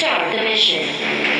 Start the mission.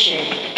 Mission.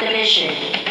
The mission.